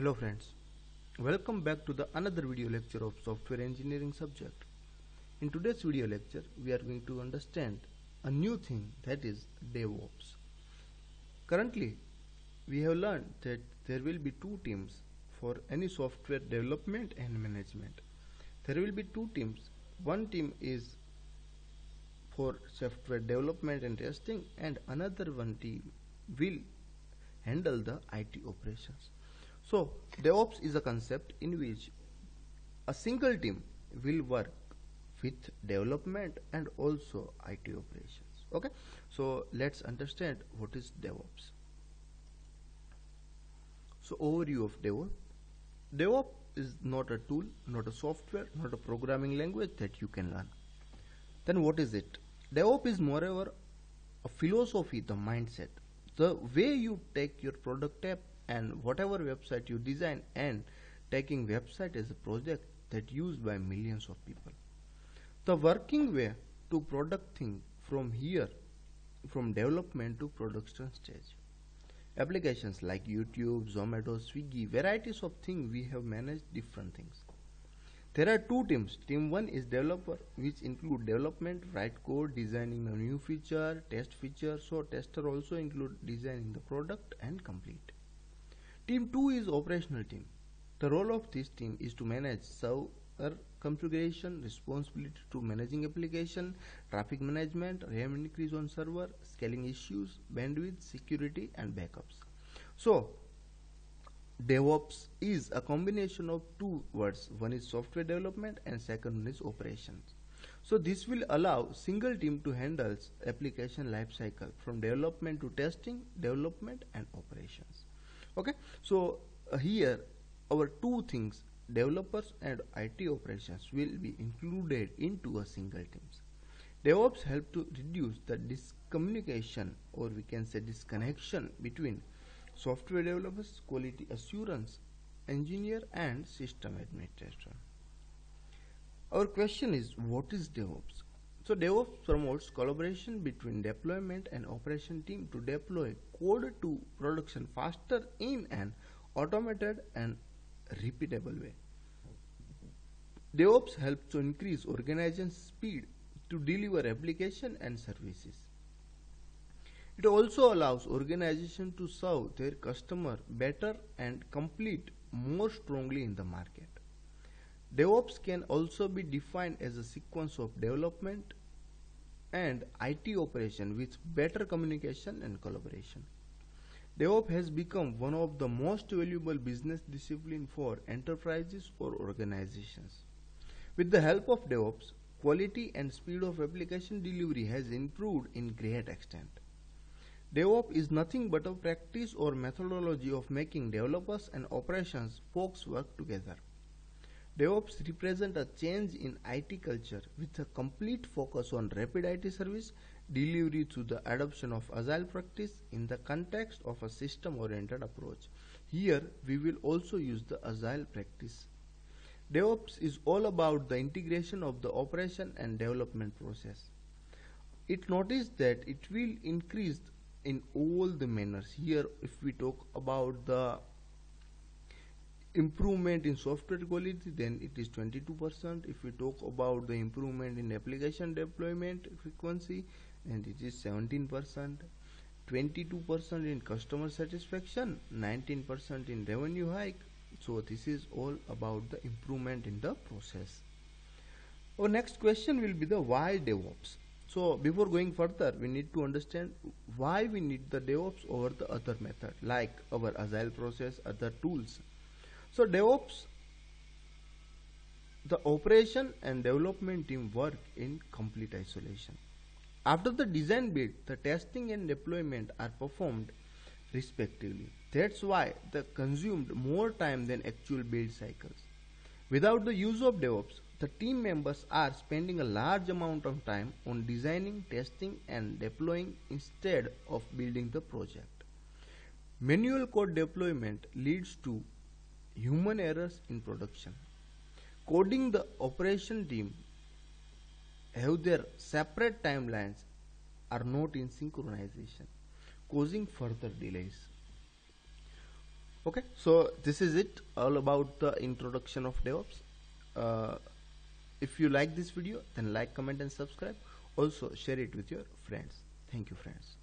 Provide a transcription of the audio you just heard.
Hello friends, welcome back to the another video lecture of software engineering subject. In today's video lecture, we are going to understand a new thing that is DevOps. Currently, we have learned that there will be two teams for any software development and management. There will be two teams. One team is for software development and testing and another one team will handle the IT operations. So DevOps is a concept in which a single team will work with development and also IT operations. Okay, so let's understand what is DevOps. So overview of DevOps. DevOps is not a tool, not a software, not a programming language that you can learn. Then what is it? DevOps is moreover a philosophy, the mindset, the way you take your product app and whatever website you design and taking website as a project that used by millions of people. The working way to product thing from here, from development to production stage. Applications like YouTube, Zomato, Swiggy, varieties of things we have managed different things. There are two teams. Team 1 is developer which include development, write code, designing a new feature, test feature. So tester also include designing the product and complete. Team 2 is operational team. The role of this team is to manage server configuration, responsibility to managing application, traffic management, RAM increase on server, scaling issues, bandwidth, security and backups. So DevOps is a combination of two words. One is software development and second one is operations. So this will allow single team to handle application lifecycle from development to testing, development and operations. Okay. So uh, here our two things developers and IT operations will be included into a single teams. DevOps help to reduce the discommunication or we can say disconnection between software developers, quality assurance engineer and system administrator. Our question is what is DevOps? So DevOps promotes collaboration between deployment and operation team to deploy code to production faster in an automated and repeatable way. DevOps helps to increase organization speed to deliver application and services. It also allows organization to serve their customer better and complete more strongly in the market. DevOps can also be defined as a sequence of development and IT operation with better communication and collaboration. DevOps has become one of the most valuable business discipline for enterprises or organizations. With the help of DevOps, quality and speed of application delivery has improved in great extent. DevOps is nothing but a practice or methodology of making developers and operations folks work together. DevOps represent a change in IT culture with a complete focus on rapid IT service delivery through the adoption of agile practice in the context of a system-oriented approach. Here we will also use the agile practice. DevOps is all about the integration of the operation and development process. It noticed that it will increase in all the manners. Here if we talk about the improvement in software quality then it is 22% if we talk about the improvement in application deployment frequency and it is 17% 22% in customer satisfaction 19% in revenue hike. So this is all about the improvement in the process. Our next question will be the why DevOps so before going further we need to understand why we need the DevOps over the other method like our agile process other tools so DevOps, the operation and development team work in complete isolation. After the design build, the testing and deployment are performed respectively. That's why they consumed more time than actual build cycles. Without the use of DevOps, the team members are spending a large amount of time on designing, testing and deploying instead of building the project. Manual code deployment leads to human errors in production. Coding the operation team have their separate timelines are not in synchronization, causing further delays. Okay. So this is it all about the introduction of DevOps. Uh, if you like this video then like comment and subscribe. Also share it with your friends. Thank you friends